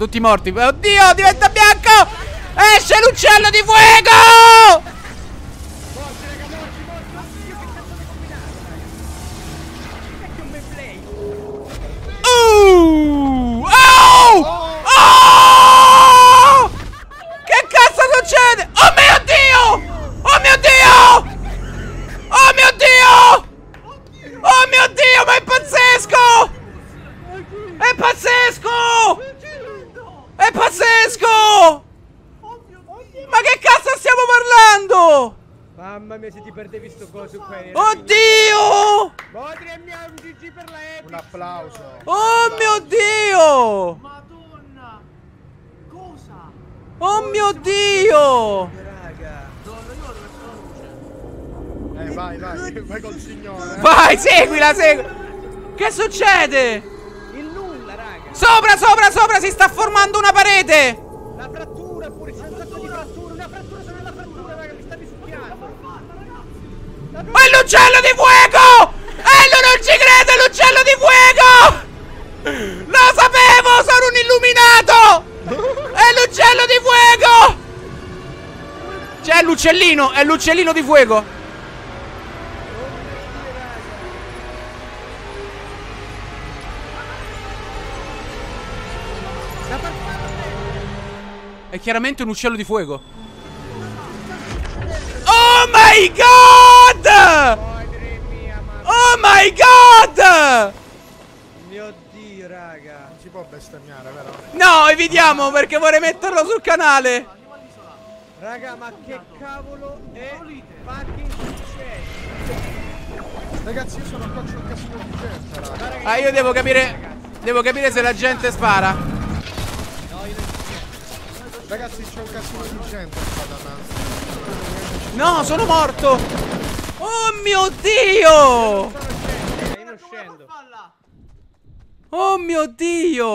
Tutti morti. Oddio, diventa bianco! Esce l'uccello di fuoco! È pazzesco! Ma che cazzo stiamo parlando? Mamma mia se ti perdevi sto coso qua Oddio! Modri e mia un GG per la Epic Un applauso. Oh mio Dio! Madonna! Cosa? Oh mio Dio! Raga. Eh, vai, vai, vai col signore. Vai, seguila, segui! Che succede? Sopra, sopra, sopra, si sta formando una parete! La frattura pure c'è un sacco di fratture Una frattura sono la frattura raga mi sta risucchiando Ma è l'uccello di fuoco! E lui non ci crede, l'uccello di fuoco! Lo sapevo, sono un illuminato! È l'uccello di fuoco! C'è l'uccellino, è l'uccellino di fuoco! È chiaramente un uccello di fuoco. Oh my god! Oh my god! Mio dio raga Non si può bestemmiare, vero? No, evitiamo perché vorrei metterlo sul canale. Raga ma che cavolo è fucking successo Ragazzi, io sono qua, c'è un casino di gente, raga. Ah, io devo capire. Devo capire se la gente spara. Ragazzi, c'è un casino di gente. No, sono morto. Oh mio dio! Oh mio dio!